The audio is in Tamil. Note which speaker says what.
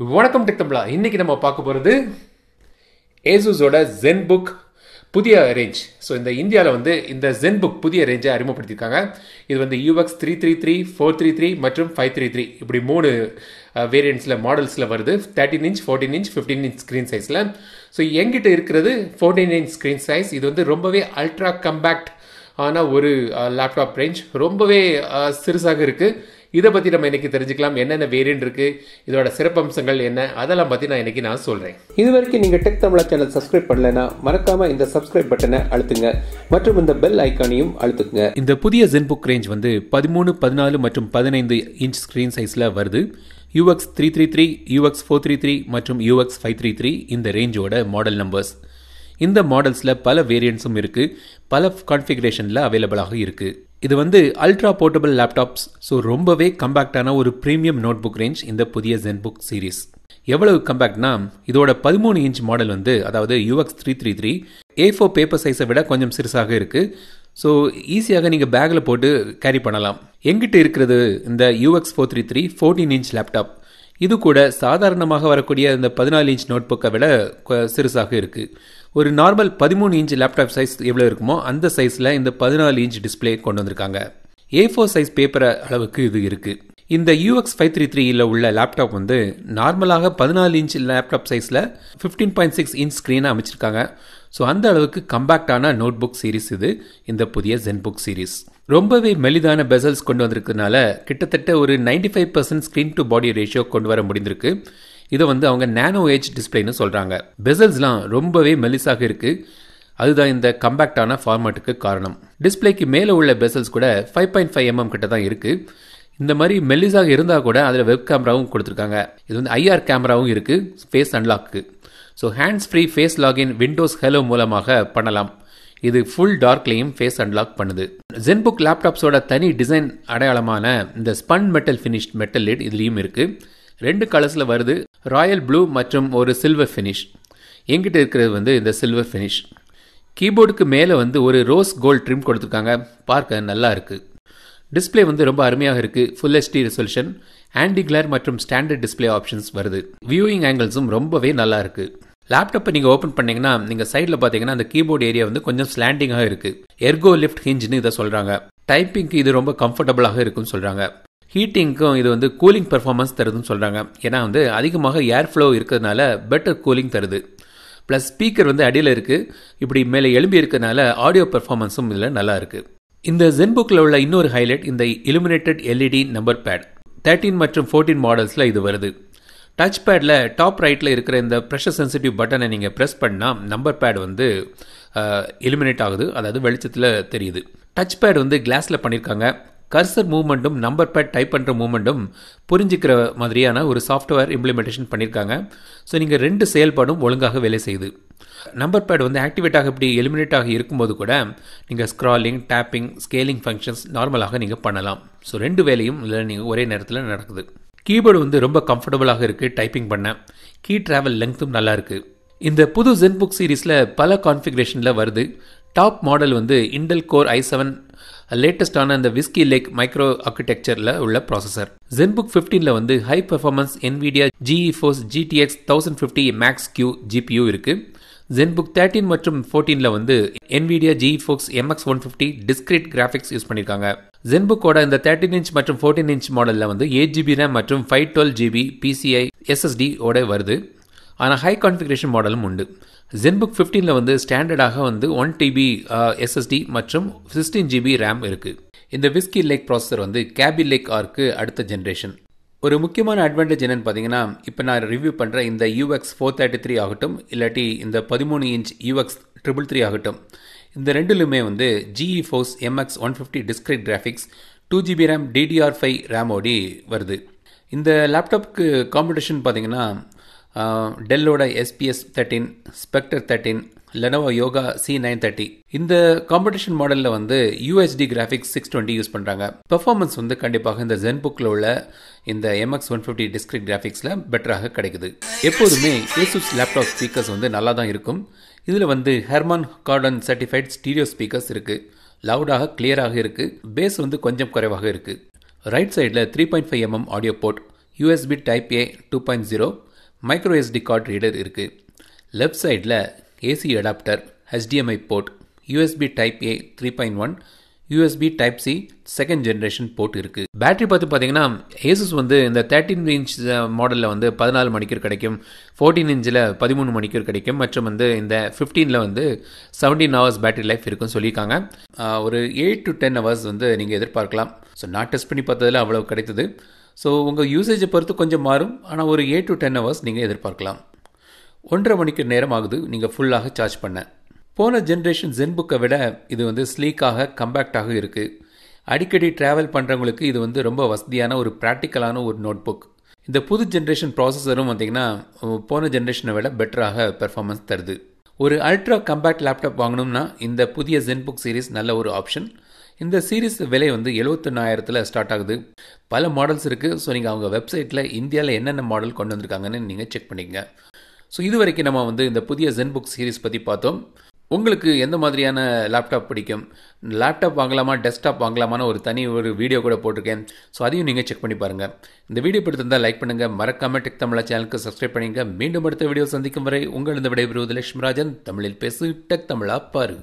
Speaker 1: வணக்கம் டெக் தமிழா. இன்னைக்கு நம்ம பார்க்க போகிறது ஏசூஸோட ஜென் புக் புதிய ரேஞ்ச் ஸோ இந்த இந்தியாவில் வந்து இந்த ஜென் புக் புதிய ரேஞ்சை அறிமுகப்படுத்தியிருக்காங்க. இது வந்து UX three three three four three three மற்றும் ஃபைவ் த்ரீ த்ரீ இப்படி மூணு வேரியண்ட்ஸில் மாடல்ஸில் வருது. Thirteen inch fourteen inch fifteen inch screen சைஸில் ஸோ எங்கிட்ட இருக்கிறது ஃபோர்டீன் இன்ச் ஸ்க்ரீன் சைஸ் இது வந்து ரொம்பவே அல்ட்ரா கம்பேக்ட் ஆனால் ஒரு லேப்டாப் ரேஞ்ச் ரொம்பவே சிறுசாக இருக்குது இதை பற்றி நம்ம இன்னைக்கு தெரிஞ்சுக்கலாம். என்னென்ன வேரியன்ட் இருக்குது இதோட சிறப்பம்சங்கள் என்ன அதெல்லாம் பற்றி நான் இன்னைக்கு நான் சொல்கிறேன்
Speaker 2: இது வரைக்கும் நீங்கள் டெக் தமிழா சேனல் சப்ஸ்கிரைப் பண்ணலைன்னா மறக்காம இந்த சப்ஸ்கிரைப் பட்டனை அழுத்துங்க. மற்றும் இந்த பெல் ஐக்கானையும் அழுத்துங்க
Speaker 1: இந்த புதிய ஜென்புக் ரேஞ்ச் வந்து பதிமூணு பதினாலு மற்றும் பதினைந்து இன்ச் ஸ்க்ரீன் சைஸில் வருது. UX three three three UX four three three மற்றும் யூஎக்ஸ் ஃபைவ் த்ரீ த்ரீ இந்த ரேஞ்சோட மாடல் நம்பர்ஸ் இந்த மாடல்ஸில் பல வேரியண்ட்ஸும் இருக்குது பல கான்ஃபிகரேஷனில் அவைலபிளாக இருக்குது இது வந்து அல்ட்ரா போர்ட்டபிள் லேப்டாப்ஸ் ஸோ ரொம்பவே கம்பேக்டான ஒரு ப்ரீமியம் நோட் புக் ரேஞ்ச் இந்த புதிய ஜென் புக் சீரிஸ் எவ்வளவு கம்பேக்ட்னா இதோட பதிமூணு இன்ச் மாடல் வந்து அதாவது UX three three three A four paper சைஸை விட கொஞ்சம் சிறுசாக இருக்குது ஸோ ஈஸியாக நீங்கள் பேக்கில் போட்டு கேரி பண்ணலாம். எங்கிட்ட இருக்கிறது இந்த UX four three three fourteen inch laptop இது கூட சாதாரணமாக வரக்கூடிய இந்த பதினாலு இன்ச் நோட் புக்கை விட சிறுசாக இருக்குது ஒரு நார்மல் பதிமூணு இன்ச் லேப்டாப் சைஸ் எவ்வளோ இருக்குமோ அந்த சைஸில் இந்த பதினாலு இன்ச் டிஸ்ப்ளே கொண்டு வந்திருக்காங்க. ஏ ஃபோர் சைஸ் பேப்பர் அளவுக்கு இது இருக்குது இந்த யூஎக்ஸ் ஃபைவ் த்ரீ த்ரீயில் உள்ள லேப்டாப் வந்து நார்மலாக பதினாலு இன்ச் லேப்டாப் சைஸில் ஃபிஃப்டீன் பாயிண்ட் சிக்ஸ் இன்ச் ஸ்க்ரீனை அமைச்சிருக்காங்க. ஸோ அந்த அளவுக்கு கம்பேக்டான நோட் புக் சீரிஸ் இது இந்த புதிய ஜென் புக் சீரிஸ் ரொம்பவே மெலிதான பெசல்ஸ் கொண்டு வந்திருக்கிறதுனால கிட்டத்தட்ட ஒரு 95% five percent screen to body ratio கொண்டு வர முடிந்திருக்கு. இதை வந்து அவங்க நேனோ ஏஜ் டிஸ்பிளேன்னு சொல்கிறாங்க பெசல்ஸ்லாம் ரொம்பவே மெலிசாக இருக்குது அதுதான் இந்த கம்பேக்டான ஃபார்மேட்டுக்கு காரணம். டிஸ்பிளேக்கு மேலே உள்ள பெசல்ஸ் கூட ஃபைவ் பாயிண்ட் ஃபைவ் எம்எம் கிட்ட தான் இருக்குது இந்த மாதிரி மெல்லிசாக இருந்தால் கூட அதில் வெப் கேமராவும் கொடுத்துருக்காங்க. இது வந்து ஐஆர் கேமராவும் இருக்குது face unlock so hands free face login Windows hello மூலமாக பண்ணலாம். இது ஃபுல் டார்க்லையும் ஃபேஸ் அன்லாக் பண்ணுது. ஜென்புக் லேப்டாப்ஸோட தனி டிசைன் அடையாளமான இந்த spun metal finished metal lid இதுலேயும் இருக்குது ரெண்டு கலர்ஸில் வருது. ராயல் ப்ளூ மற்றும் ஒரு சில்வர் ஃபினிஷ் எங்கிட்ட இருக்கிறது வந்து இந்த சில்வர் ஃபினிஷ் கீபோர்டுக்கு மேலே வந்து ஒரு ரோஸ் கோல்ட் ட்ரிம் கொடுத்துருக்காங்க. பார்க்க நல்லா இருக்குது டிஸ்ப்ளே வந்து ரொம்ப அருமையாக இருக்குது full HD resolution anti glare மற்றும் ஸ்டாண்டர்ட் டிஸ்ப்ளே ஆப்ஷன்ஸ் வருது. வியூயிங் ஆங்கிள்ஸும் ரொம்பவே நல்லா இருக்குது லேப்டாப்பை நீங்கள் ஓப்பன் பண்ணிங்கன்னா நீங்கள் சைடில் பார்த்தீங்கன்னா அந்த கீபோர்டு ஏரியா வந்து கொஞ்சம் ஸ்லாண்டிங்காக இருக்குது எர்கோ லிஃப்ட் ஹிஞ்சுன்னு இதை சொல்கிறாங்க டைப்பிங்க்கு இது ரொம்ப கம்ஃபர்டபுளாக இருக்குன்னு சொல்கிறாங்க ஹீட்டிங்க்கும் இது வந்து கூலிங் பெர்ஃபார்மன்ஸ் தருதுன்னு சொல்கிறாங்க ஏன்னா வந்து அதிகமாக ஏர் ஃப்ளோ இருக்கிறதுனால பெட்டர் கூலிங் தருது. ப்ளஸ் ஸ்பீக்கர் வந்து அடியில் இருக்குது இப்படி மேலே எழும்பி இருக்கிறதுனால ஆடியோ பெர்ஃபார்மன்ஸும் இதில் நல்லா இருக்குது இந்த ஜென்புக்கில் உள்ள இன்னொரு ஹைலைட் இந்த illuminated LED number pad thirteen மற்றும் ஃபோர்டீன் மாடல்ஸில் இது வருது. டச் பேடில் டாப் ரைட்டில் இருக்கிற இந்த ப்ரெஷர் சென்சிட்டிவ் பட்டனை நீங்கள் ப்ரெஸ் பண்ணால் நம்பர் பேட் வந்து இலுமினேட் ஆகுது. அதாவது வெளிச்சத்தில் தெரியுது. டச் பேட் வந்து கிளாஸில் பண்ணியிருக்காங்க கர்சர் மூவ்மெண்ட்டும் நம்பர் பேட் டைப் பண்ணுற மூவ்மெண்ட்டும் புரிஞ்சிக்கிற மாதிரியான ஒரு சாஃப்ட்வேர் இம்ப்ளிமெண்டேஷன் பண்ணியிருக்காங்க ஸோ நீங்கள் ரெண்டு செயல்பாடும் ஒழுங்காக வேலை செய்யுது. நம்பர் பேட் வந்து ஆக்டிவேட் ஆக இப்படி எலிமினேட் ஆகி இருக்கும்போது கூட நீங்கள் ஸ்க்ராலிங் டேப்பிங் ஸ்கேலிங் ஃபங்க்ஷன்ஸ் நார்மலாக நீங்கள் பண்ணலாம். ஸோ ரெண்டு வேலையும் இதில் நீங்கள் ஒரே நேரத்தில் நடக்குது. கீபோர்டு வந்து ரொம்ப கம்ஃபர்டபுளாக இருக்குது டைப்பிங் பண்ண. கீ ட்ராவல் லெங்க்த்தும் நல்லா இருக்குது இந்த புது ஜென்புக் சீரிஸில் பல கான்ஃபிகரேஷனில் வருது. டாப் மாடல் வந்து இண்டல் கோர் ஐ செவன் லேட்டஸ்டான அந்த விஸ்கி லேக் மைக்ரோ ஆர்கிடெக்சரில் உள்ள ப்ராசஸர் ஜென்புக் ஃபிஃப்டீனில் வந்து high performance Nvidia GeForce GTX thousand fifty Max Q GPU இருக்குது ஜென்புக் தேர்ட்டீன் மற்றும் ஃபோர்டீனில் வந்து Nvidia GeForce MX one fifty discrete graphics use பண்ணியிருக்காங்க ஜென்புக்கோட இந்த தேர்ட்டின் இன்ச் மற்றும் ஃபோர்டீன் இன்ச் மாடலில் வந்து எயிட் ஜிபி ரேம் மற்றும் five twelve GB PCI SSD ஓட வருது. ஆனால் ஹை கான்ஃபிகரேஷன் மாடலும் உண்டு. ஜென்புக் ஃபிஃப்டீனில் வந்து ஸ்டாண்டர்டாக வந்து ஒன் டிபி எஸ்எஸ்டி மற்றும் சிக்ஸ்டீன் ஜிபி ரேம் இருக்குது இந்த விஸ்கி லேக் ப்ராசஸர் வந்து கேபி லேக் ஆர்க்கு அடுத்த ஜென்ரேஷன் ஒரு முக்கியமான அட்வான்டேஜ் என்னன்னு பார்த்தீங்கன்னா இப்போ நான் ரிவ்யூ பண்ணுற இந்த யூஎக்ஸ் ஃபோர் தேர்ட்டி த்ரீ ஆகட்டும் இல்லாட்டி இந்த பதிமூணு இன்ச் யூஎக்ஸ் ட்ரிபிள் த்ரீ ஆகட்டும் இந்த ரெண்டுலுமே வந்து GeForce MX one fifty discrete graphics two GB RAM DDR five ரேமோடி வருது. இந்த லேப்டாப்க்கு காம்படிஷன் பார்த்தீங்கன்னா டெல்லோட XPS thirteen Spectre thirteen Lenovo Yoga C nine thirty இந்த காம்படிஷன் மாடலில் வந்து UHD graphics six twenty use பண்ணுறாங்க பெர்ஃபார்மன்ஸ் வந்து கண்டிப்பாக இந்த ஜென் புக்கில் உள்ள இந்த எம்எக்ஸ் ஒன் ஃபிஃப்டி டிஸ்கிரிக் கிராஃபிக்ஸில் பெட்டராக கிடைக்குது. எப்போதுமே ஏசுஸ் லேப்டாப் ஸ்பீக்கர்ஸ் வந்து நல்லா தான் இருக்கும். இதில் வந்து Harman Kardon certified stereo speakers இருக்குது லவுடாக கிளியராக இருக்குது பேஸ் வந்து கொஞ்சம் குறைவாக இருக்குது ரைட் சைடில் three point five MM audio port USB type A two point zero micro SD card reader இருக்குது லெஃப்ட் சைடில் AC adapter HDMI port USB type A three point one USB type C second generation port இருக்குது பேட்டரி பார்த்து பார்த்தீங்கன்னா ஏசஸ் வந்து இந்த தேர்ட்டின் இன்ச் மாடலில் வந்து பதினாலு மணிக்கூர் கிடைக்கும் ஃபோர்டீன் இன்ச்சில் பதிமூணு மணிக்கூர் கிடைக்கும் மற்றும் வந்து இந்த ஃபிஃப்டீனில் வந்து செவன்டீன் ஹவர்ஸ் பேட்டரி லைஃப் இருக்குன்னு சொல்லியிருக்காங்க. ஒரு எயிட் டு டென் ஹவர்ஸ் வந்து நீங்கள் எதிர்பார்க்கலாம். ஸோ நான் டெஸ்ட் பண்ணி பார்த்ததில் அவ்வளோ கிடைத்தது. ஸோ உங்கள் யூசேஜை பொறுத்து கொஞ்சம் மாறும். ஆனால் ஒரு எயிட் டு டென் ஹவர்ஸ் நீங்கள் எதிர்பார்க்கலாம். ஒன்றரை மணிக்கு நேரம் ஆகுது நீங்கள் ஃபுல்லாக சார்ஜ் பண்ண. போன ஜென்ரேஷன் ஜென்புக்கை விட இது வந்து ஸ்லீக்காக கம்பேக்டாக இருக்குது அடிக்கடி ட்ராவல் பண்ணுறவங்களுக்கு இது வந்து ரொம்ப வசதியான ஒரு ப்ராக்டிக்கலான ஒரு நோட் புக் இந்த புது ஜென்ரேஷன் ப்ராசஸரும் பார்த்திங்கன்னா போன ஜென்ரேஷனை விட பெட்டராக பெர்ஃபார்மன்ஸ் தருது. ஒரு அல்ட்ரா கம்பேக்ட் லேப்டாப் வாங்கணும்னா இந்த புதிய ஜென்புக் சீரிஸ் நல்ல ஒரு ஆப்ஷன் இந்த சீரிஸ் விலை வந்து எழுபத்தொன்னாயிரத்தில் ஸ்டார்ட் ஆகுது. பல மாடல்ஸ் இருக்குது ஸோ நீங்கள் அவங்க வெப்சைட்டில் இந்தியாவில் என்னென்ன மாடல் கொண்டு வந்திருக்காங்கன்னு நீங்கள் செக் பண்ணிக்கங்க. ஸோ இது வரைக்கும் நம்ம வந்து இந்த புதிய ஜென்புக் சீரிஸ் பற்றி பார்த்தோம். உங்களுக்கு எந்த மாதிரியான லேப்டாப் பிடிக்கும்? லேப்டாப் வாங்கலாமா டெஸ்க்டாப் வாங்கலாமான்னு ஒரு தனி ஒரு வீடியோ கூட போட்டிருக்கேன். ஸோ அதையும் நீங்கள் செக் பண்ணி பாருங்கள் இந்த வீடியோ பிடித்திருந்தால் லைக் பண்ணுங்கள் மறக்காமல் டெக் தமிழா சேனலுக்கு சப்ஸ்கிரைப் பண்ணுங்க மீண்டும் அடுத்த வீடியோ சந்திக்கும் வரை உங்கள் இந்த விடைபெறுவது லட்சுமராஜன். தமிழில் பேசு டெக் தமிழா பாரு.